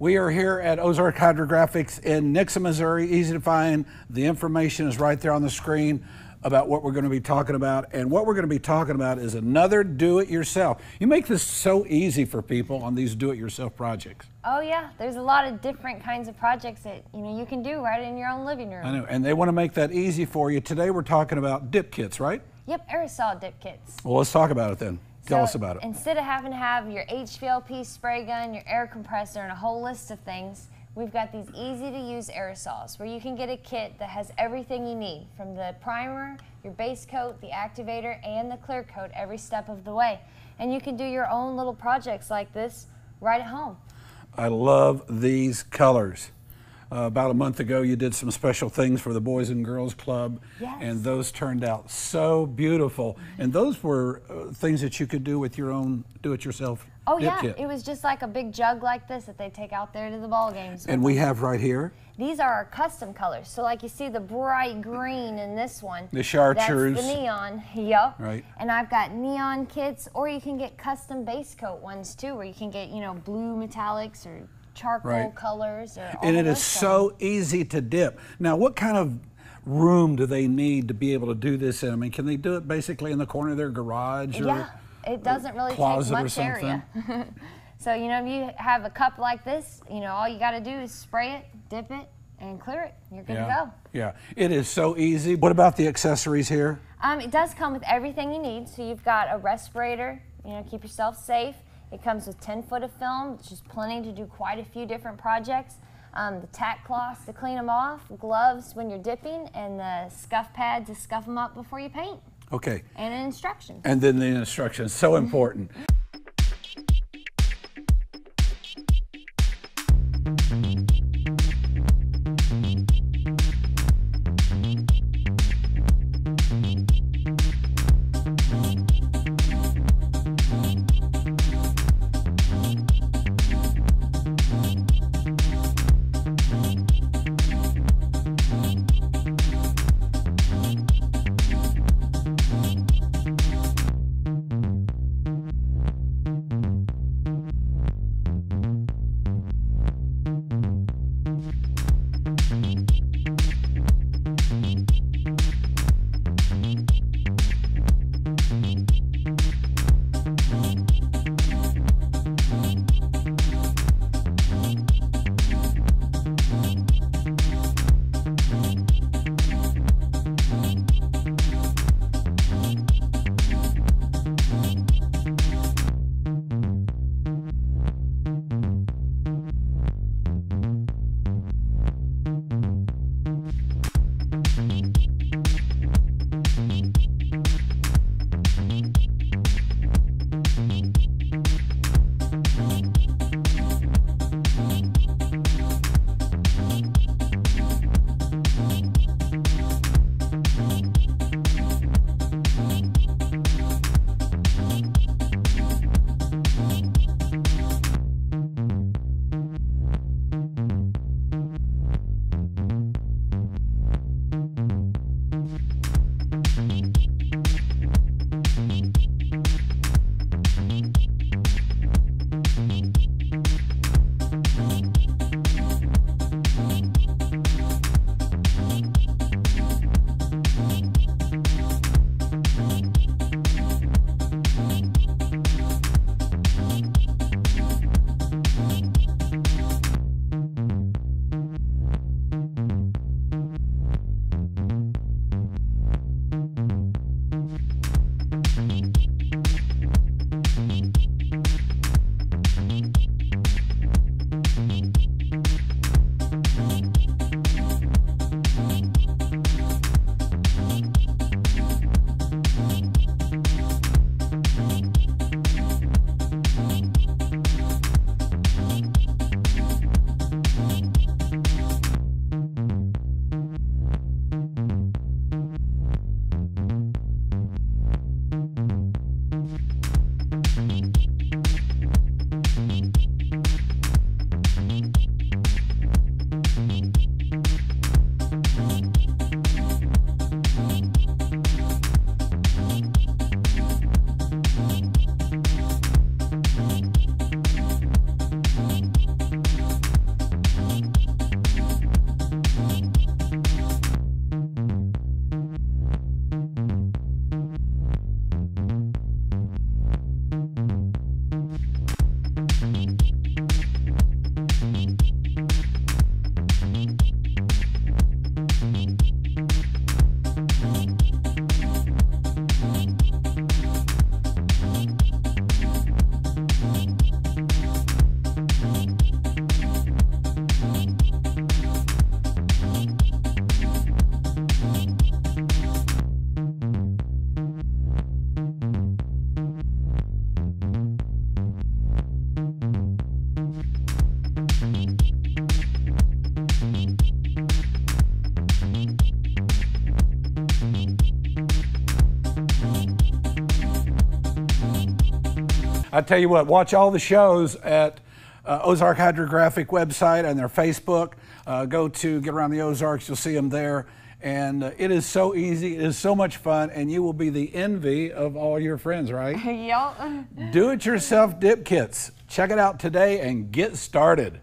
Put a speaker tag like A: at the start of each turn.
A: We are here at Ozark Hydrographics in Nixa, Missouri. Easy to find. The information is right there on the screen about what we're going to be talking about. And what we're going to be talking about is another do it yourself. You make this so easy for people on these do it yourself projects.
B: Oh yeah, there's a lot of different kinds of projects that you know you can do right in your own living room.
A: I know, and they want to make that easy for you. Today we're talking about dip kits, right?
B: Yep, aerosol dip kits.
A: Well, let's talk about it then. Tell
B: So,
A: us about it.
B: Instead of having to have your HVLP spray gun, your air compressor, and a whole list of things, we've got these easy to use aerosols where you can get a kit that has everything you need from the primer, your base coat, the activator, and the clear coat every step of the way. And you can do your own little projects like this right at home.
A: I love these colors. Uh, about a month ago, you did some special things for the Boys and Girls Club,
B: Yes.
A: and those turned out so beautiful. And those were uh, things that you could do with your own do-it-yourself
B: Oh yeah,
A: kit.
B: it was just like a big jug like this that they take out there to the ball games.
A: and we have right here
B: These are our custom colors. So like you see the bright green in this one.
A: The chartreuse.
B: That's the neon. Yep.
A: Right.
B: And I've got neon kits, or you can get custom base coat ones too, where you can get you know blue metallics or charcoal
A: Right.
B: colors
A: and it is so easy to dip. Now, what kind of room do they need to be able to do this in? I mean, can they do it basically in the corner of their garage? Or,
B: Yeah, it doesn't really take much area. so you know, if you have a cup like this, you know, all you got to do is spray it, dip it, and clear it. You're good
A: Yeah.
B: to go.
A: Yeah, it is so easy. What about the accessories here?
B: Um, it does come with everything you need. So you've got a respirator, you know, keep yourself safe. It comes with 10 foot of film, which is plenty to do quite a few different projects. Um, the tack cloths to clean them off, gloves when you're dipping, and the scuff pad to scuff them up before you paint,
A: Okay,
B: and an instruction.
A: and then the instructions, so important. I tell you what, watch all the shows at uh, Ozark Hydrographic website and their Facebook. Uh, go to Get Around the Ozarks, you'll see them there. And uh, it is so easy, it is so much fun, and you will be the envy of all your friends, right?
B: yup.
A: Do it yourself dip kits. Check it out today and get started.